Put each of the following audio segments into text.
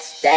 fiesta.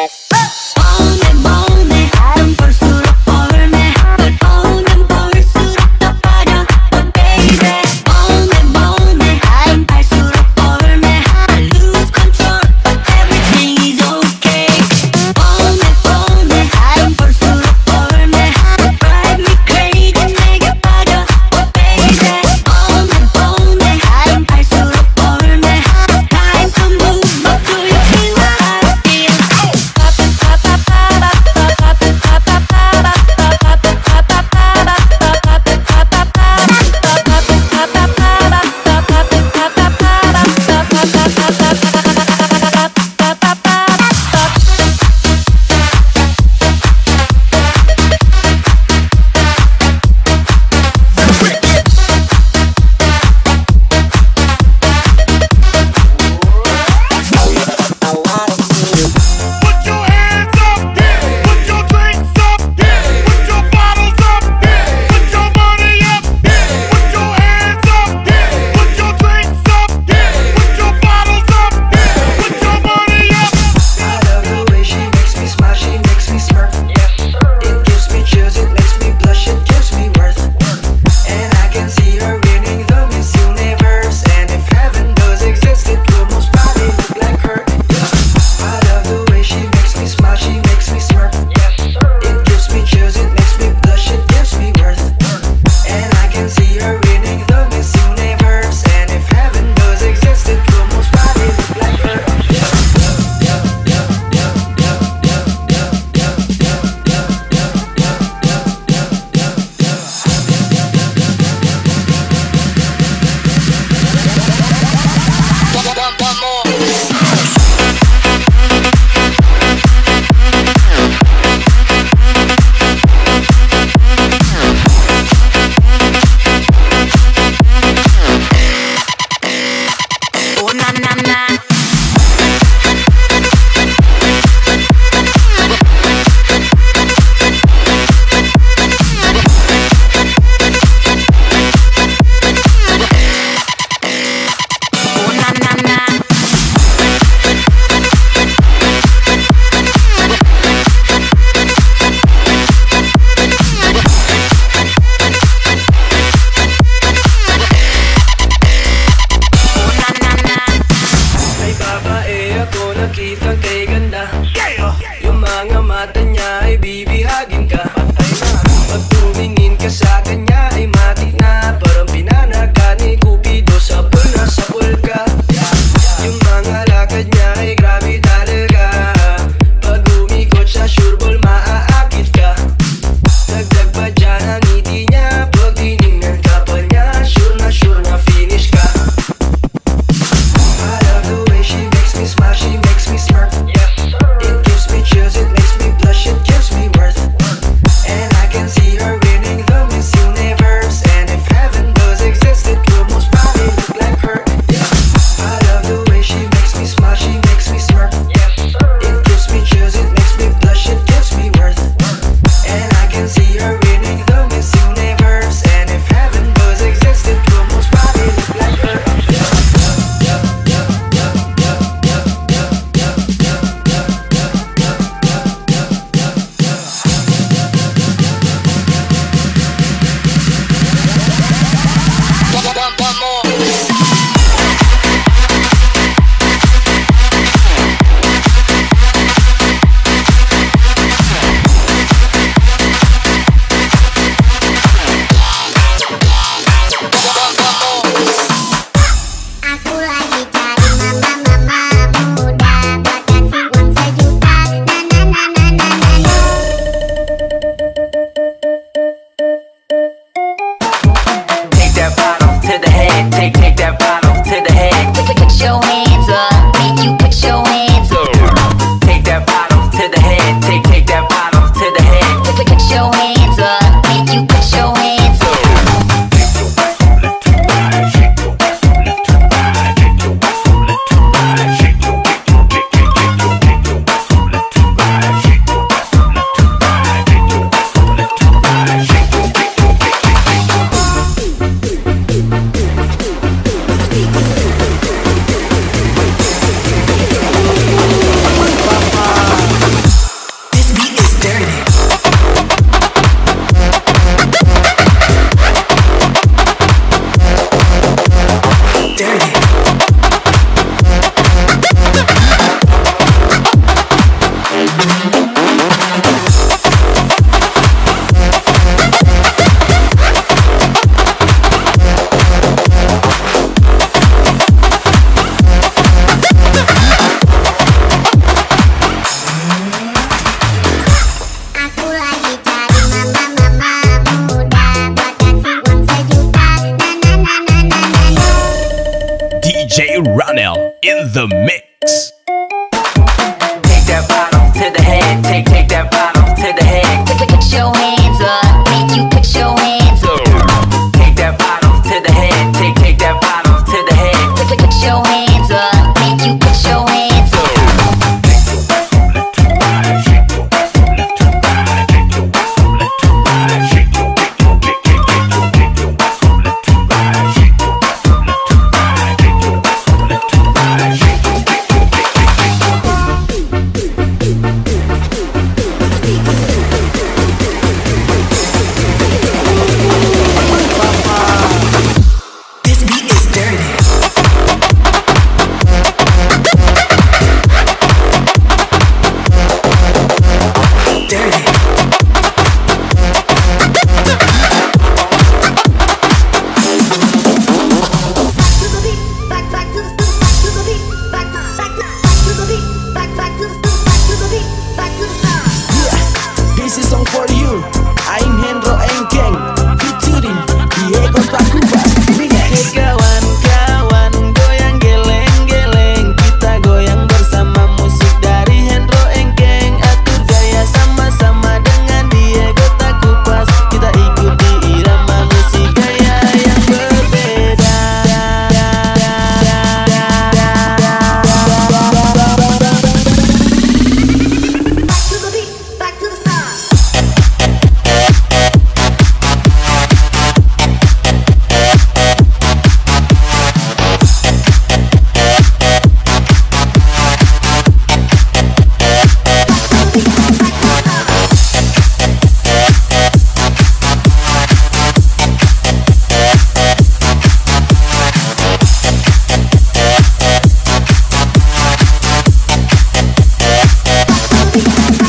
Hey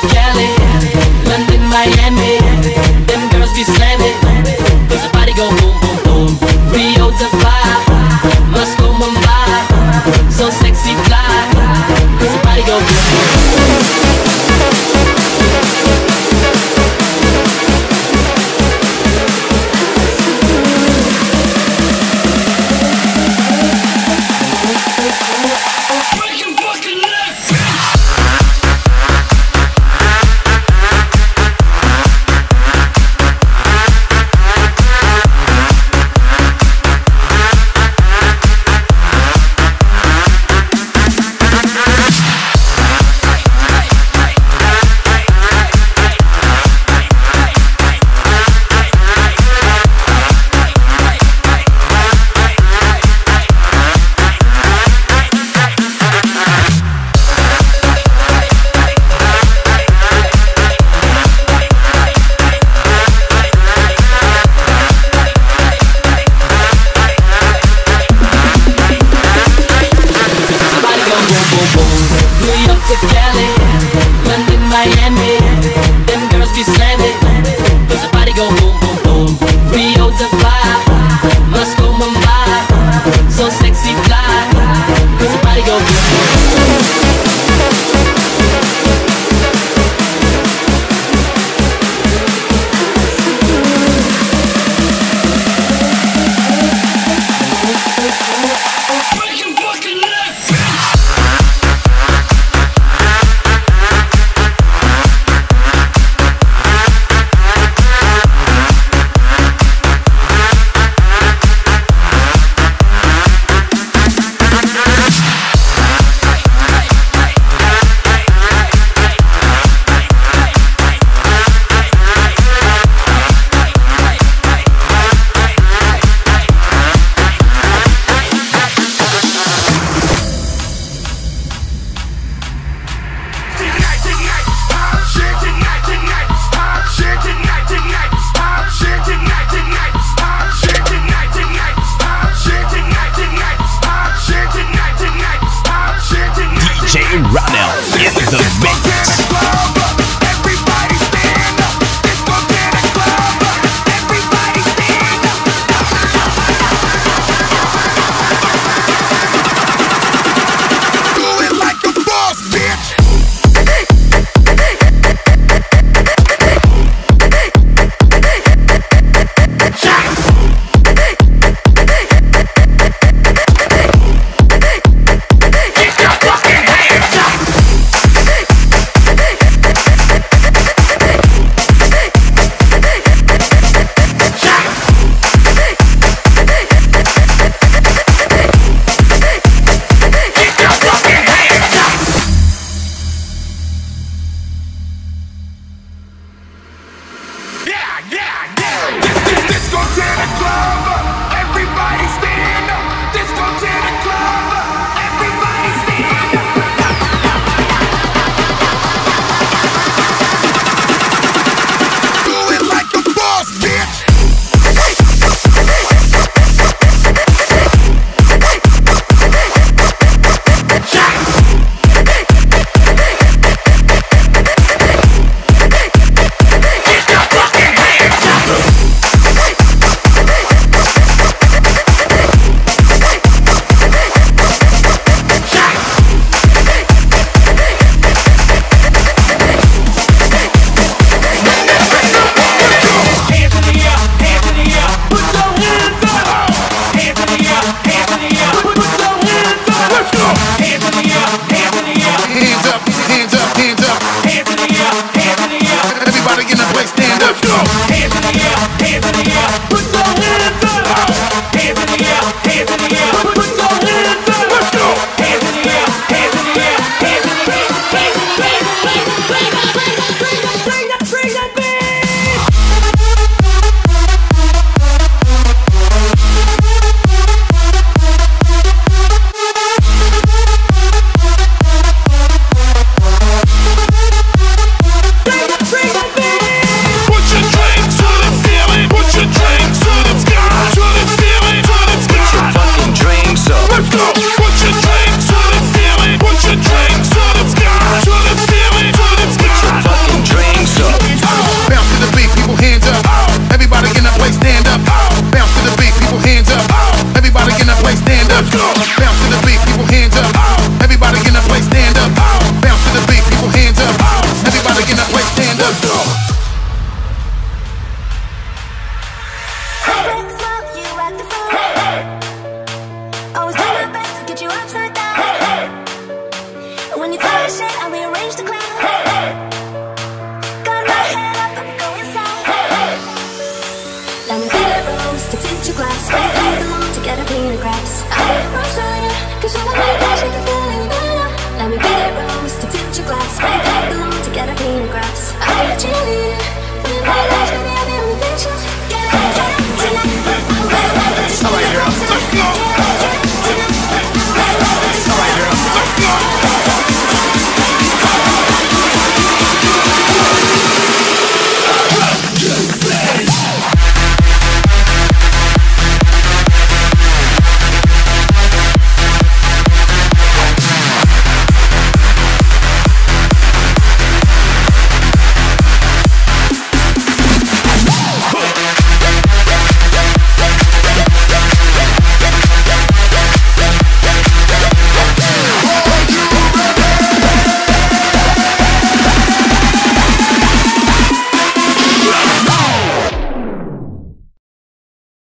to Cali, London, Miami.